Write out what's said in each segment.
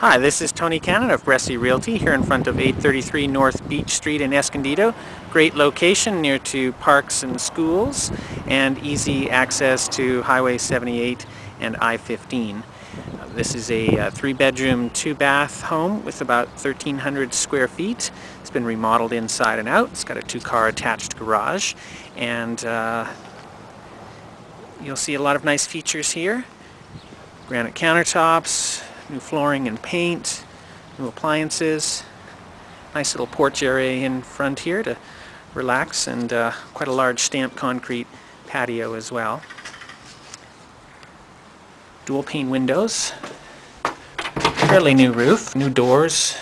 Hi, this is Tony Cannon of Bressi Realty here in front of 833 North Beech Street in Escondido. Great location near to parks and schools and easy access to Highway 78 and I-15. Uh, this is a uh, three-bedroom, two-bath home with about 1,300 square feet. It's been remodeled inside and out. It's got a two-car attached garage and uh, you'll see a lot of nice features here. Granite countertops, new flooring and paint, new appliances, nice little porch area in front here to relax and uh, quite a large stamped concrete patio as well. Dual pane windows, fairly new roof, new doors.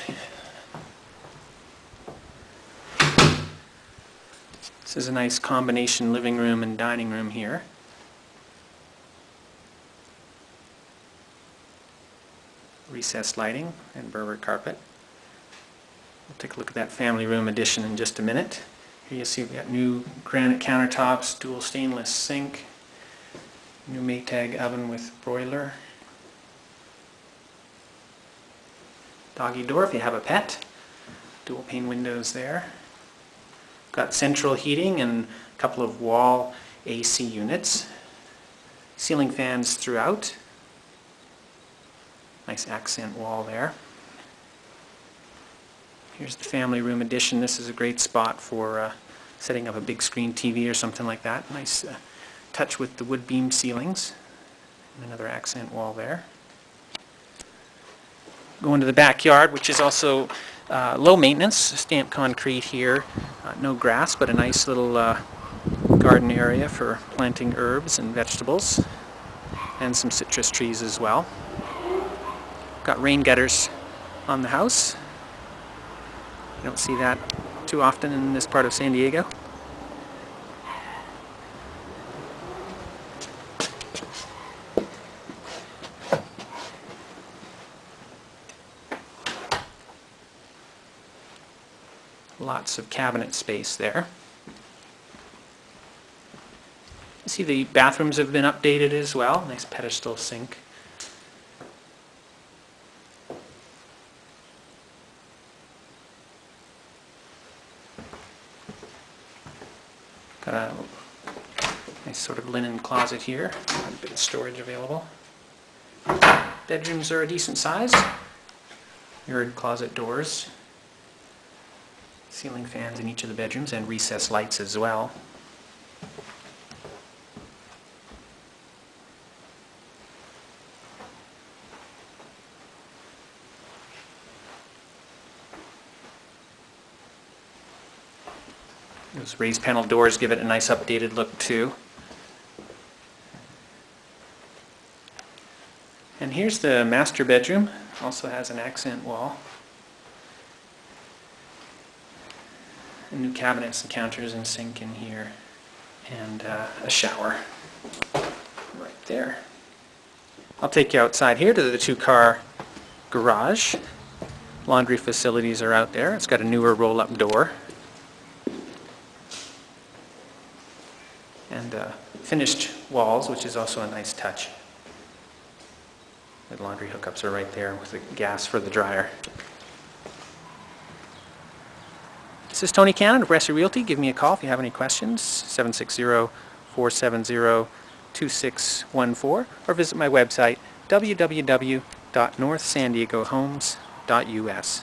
This is a nice combination living room and dining room here. Recessed lighting and Berber carpet. We'll take a look at that family room addition in just a minute. Here you see we've got new granite countertops, dual stainless sink, new Maytag oven with broiler, doggy door if you have a pet, dual pane windows there. Got central heating and a couple of wall AC units, ceiling fans throughout, Nice accent wall there. Here's the family room addition. This is a great spot for uh, setting up a big screen TV or something like that. Nice uh, touch with the wood beam ceilings. And another accent wall there. Go into the backyard, which is also uh, low maintenance, stamped concrete here. Uh, no grass, but a nice little uh, garden area for planting herbs and vegetables. And some citrus trees as well. Got rain gutters on the house. You don't see that too often in this part of San Diego. Lots of cabinet space there. See the bathrooms have been updated as well. Nice pedestal sink. A nice sort of linen closet here, a bit of storage available. Bedrooms are a decent size. Mirrored closet doors. Ceiling fans in each of the bedrooms and recessed lights as well. Those raised panel doors give it a nice updated look too. And here's the master bedroom. Also has an accent wall. And new cabinets and counters and sink in here. And uh, a shower right there. I'll take you outside here to the two-car garage. Laundry facilities are out there. It's got a newer roll-up door. And uh, finished walls, which is also a nice touch. The laundry hookups are right there with the gas for the dryer. This is Tony Cannon of Bressi Realty. Give me a call if you have any questions, 760-470-2614, or visit my website, www.northsandiegohomes.us.